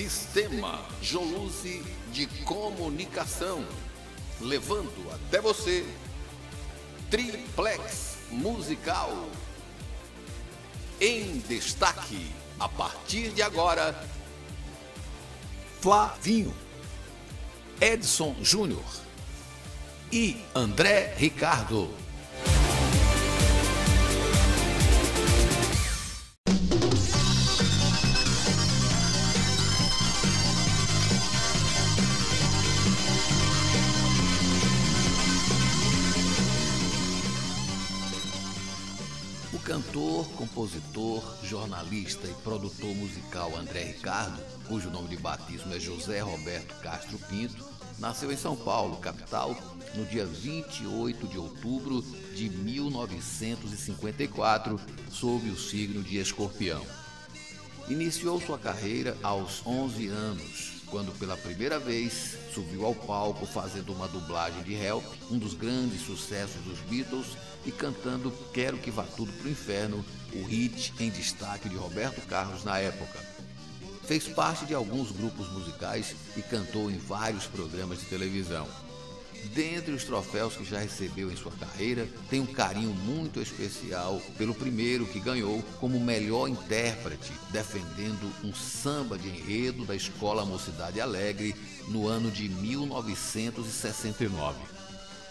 Sistema Joluse de Comunicação, levando até você Triplex Musical. Em destaque, a partir de agora, Flavinho, Edson Júnior e André Ricardo. Cantor, compositor, jornalista e produtor musical André Ricardo, cujo nome de batismo é José Roberto Castro Pinto, nasceu em São Paulo, capital, no dia 28 de outubro de 1954, sob o signo de Escorpião. Iniciou sua carreira aos 11 anos, quando pela primeira vez subiu ao palco fazendo uma dublagem de Help, um dos grandes sucessos dos Beatles, e cantando Quero que vá tudo pro inferno, o hit em destaque de Roberto Carlos na época. Fez parte de alguns grupos musicais e cantou em vários programas de televisão. Dentre os troféus que já recebeu em sua carreira, tem um carinho muito especial pelo primeiro que ganhou como melhor intérprete, defendendo um samba de enredo da Escola Mocidade Alegre no ano de 1969.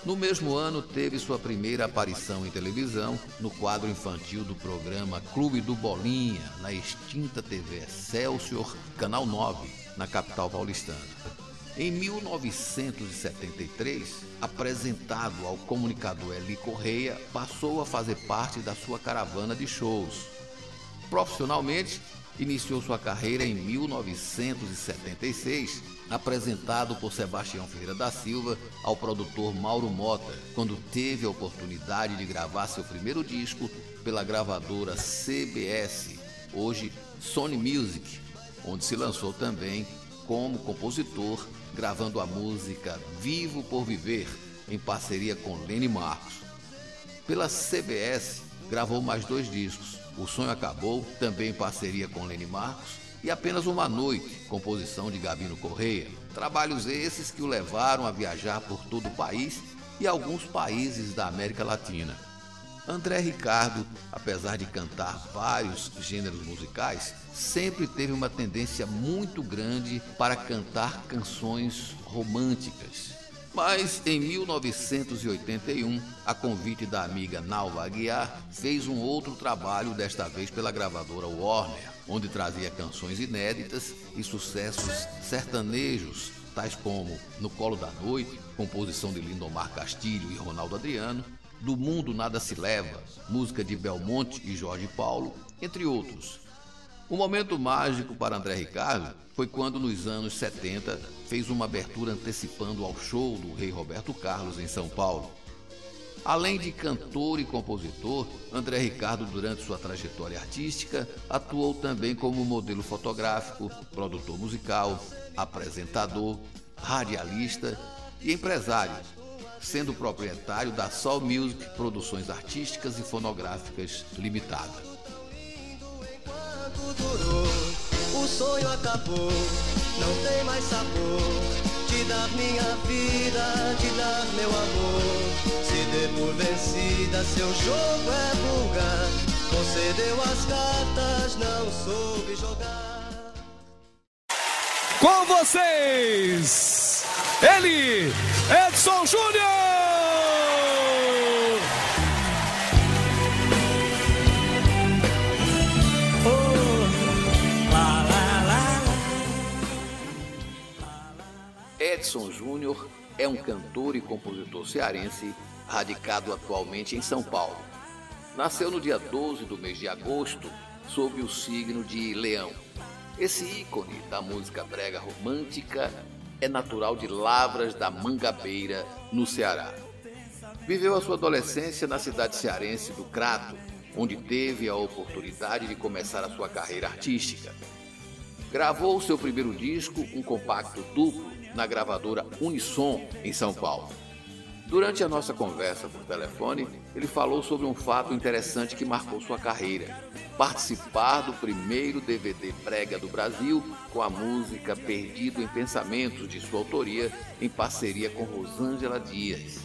No mesmo ano, teve sua primeira aparição em televisão no quadro infantil do programa Clube do Bolinha, na extinta TV Excelsior, Canal 9, na capital paulistana. Em 1973, apresentado ao comunicador Eli Correia, passou a fazer parte da sua caravana de shows. Profissionalmente, iniciou sua carreira em 1976, apresentado por Sebastião Ferreira da Silva ao produtor Mauro Mota, quando teve a oportunidade de gravar seu primeiro disco pela gravadora CBS, hoje Sony Music, onde se lançou também como compositor, gravando a música Vivo por Viver, em parceria com Lenny Marcos. Pela CBS, gravou mais dois discos, O Sonho Acabou, também em parceria com Lenny Marcos, e Apenas Uma Noite, composição de Gabino Correia. Trabalhos esses que o levaram a viajar por todo o país e alguns países da América Latina. André Ricardo, apesar de cantar vários gêneros musicais, sempre teve uma tendência muito grande para cantar canções românticas. Mas em 1981, a convite da amiga Nalva Aguiar, fez um outro trabalho, desta vez pela gravadora Warner, onde trazia canções inéditas e sucessos sertanejos, tais como No Colo da Noite, composição de Lindomar Castilho e Ronaldo Adriano, do Mundo Nada Se Leva, música de Belmonte e Jorge Paulo, entre outros. O momento mágico para André Ricardo foi quando, nos anos 70, fez uma abertura antecipando ao show do rei Roberto Carlos em São Paulo. Além de cantor e compositor, André Ricardo, durante sua trajetória artística, atuou também como modelo fotográfico, produtor musical, apresentador, radialista e empresário, sendo proprietário da Soul Music Produções Artísticas e Fonográficas Limitada. Durou, o sonho acabou, não tem mais sabor. Te dar minha vida, te dar meu amor. Se dê por vencida, seu jogo é vulgar. Você deu as cartas, não soube jogar. Com vocês, ele, Edson Júnior! Edson Júnior é um cantor e compositor cearense radicado atualmente em São Paulo. Nasceu no dia 12 do mês de agosto, sob o signo de Leão. Esse ícone da música brega romântica é natural de Lavras da Mangabeira, no Ceará. Viveu a sua adolescência na cidade cearense do Crato, onde teve a oportunidade de começar a sua carreira artística. Gravou seu primeiro disco, um compacto duplo, na gravadora Unison, em São Paulo. Durante a nossa conversa por telefone, ele falou sobre um fato interessante que marcou sua carreira. Participar do primeiro DVD brega do Brasil com a música Perdido em Pensamentos de sua autoria em parceria com Rosângela Dias.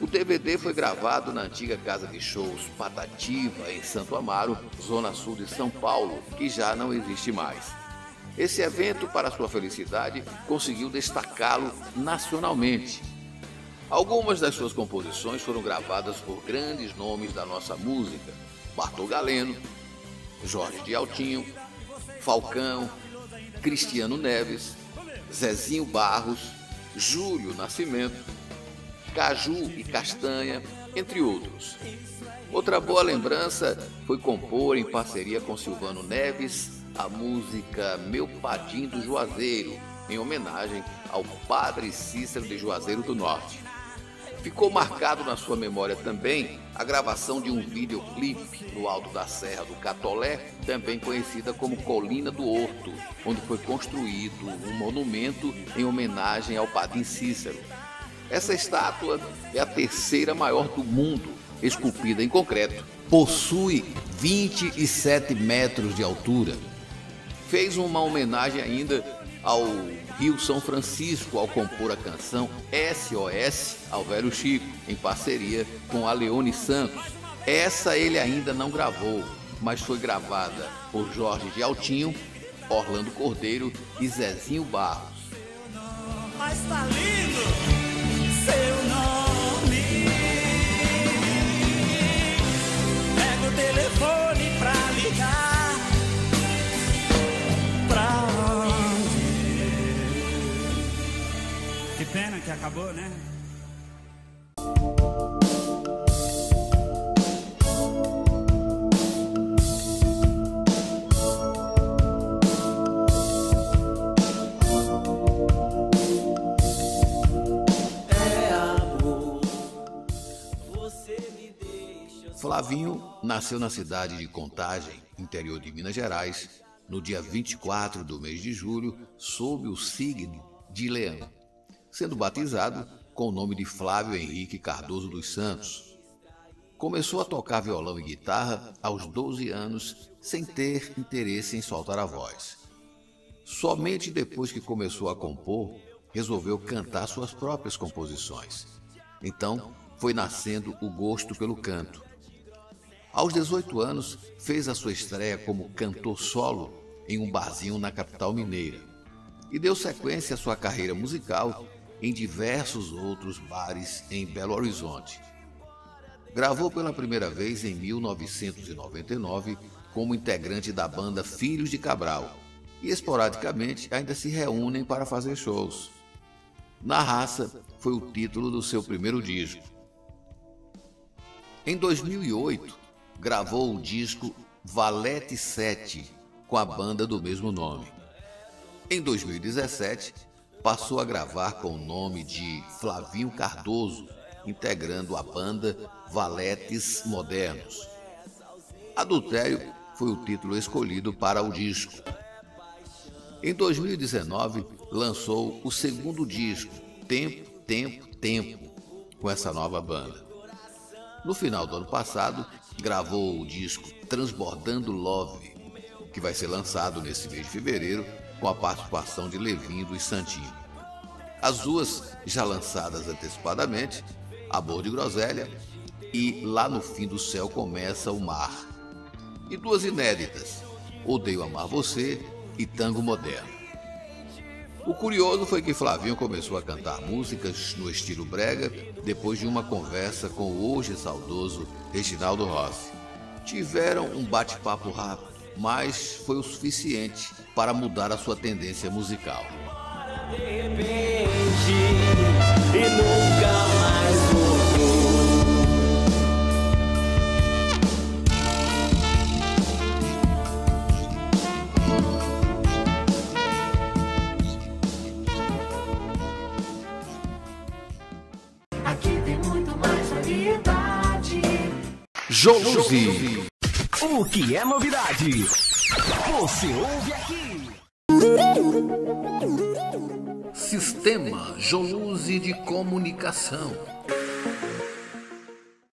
O DVD foi gravado na antiga casa de shows Patativa, em Santo Amaro, zona sul de São Paulo, que já não existe mais. Esse evento, para sua felicidade, conseguiu destacá-lo nacionalmente. Algumas das suas composições foram gravadas por grandes nomes da nossa música: Bartol Galeno, Jorge de Altinho, Falcão, Cristiano Neves, Zezinho Barros, Júlio Nascimento, Caju e Castanha, entre outros. Outra boa lembrança foi compor em parceria com Silvano Neves a música Meu Padim do Juazeiro, em homenagem ao Padre Cícero de Juazeiro do Norte. Ficou marcado na sua memória também a gravação de um videoclipe no alto da Serra do Catolé, também conhecida como Colina do Horto, onde foi construído um monumento em homenagem ao Padim Cícero. Essa estátua é a terceira maior do mundo, esculpida em concreto. Possui 27 metros de altura. Fez uma homenagem ainda ao Rio São Francisco ao compor a canção SOS ao Velho Chico, em parceria com a Leone Santos. Essa ele ainda não gravou, mas foi gravada por Jorge de Altinho, Orlando Cordeiro e Zezinho Barros. Mas tá lindo seu nome. Pega o telefone Que pena que acabou, né? Flavinho nasceu na cidade de Contagem, interior de Minas Gerais, no dia 24 do mês de julho, sob o signo de Leão sendo batizado com o nome de Flávio Henrique Cardoso dos Santos. Começou a tocar violão e guitarra aos 12 anos, sem ter interesse em soltar a voz. Somente depois que começou a compor, resolveu cantar suas próprias composições. Então, foi nascendo o gosto pelo canto. Aos 18 anos, fez a sua estreia como cantor solo em um barzinho na capital mineira e deu sequência à sua carreira musical em diversos outros bares em Belo Horizonte. Gravou pela primeira vez em 1999 como integrante da banda Filhos de Cabral e esporadicamente ainda se reúnem para fazer shows. Na Raça foi o título do seu primeiro disco. Em 2008, gravou o disco Valete 7 com a banda do mesmo nome. Em 2017, passou a gravar com o nome de Flavinho Cardoso, integrando a banda Valetes Modernos. Adultério foi o título escolhido para o disco. Em 2019, lançou o segundo disco, Tempo, Tempo, Tempo, com essa nova banda. No final do ano passado, gravou o disco Transbordando Love, que vai ser lançado nesse mês de fevereiro com a participação de Levinho dos Santinho. As duas já lançadas antecipadamente, Amor de Groselha e Lá no Fim do Céu Começa o Mar. E duas inéditas, Odeio Amar Você e Tango Moderno. O curioso foi que Flavinho começou a cantar músicas no estilo brega depois de uma conversa com o hoje saudoso Reginaldo Rossi. Tiveram um bate-papo rápido mas foi o suficiente para mudar a sua tendência musical. De repente, e nunca mais voltou. Aqui tem muito mais variedade. Joluzi. O que é novidade? Você ouve aqui. Sistema Joluzi de Comunicação.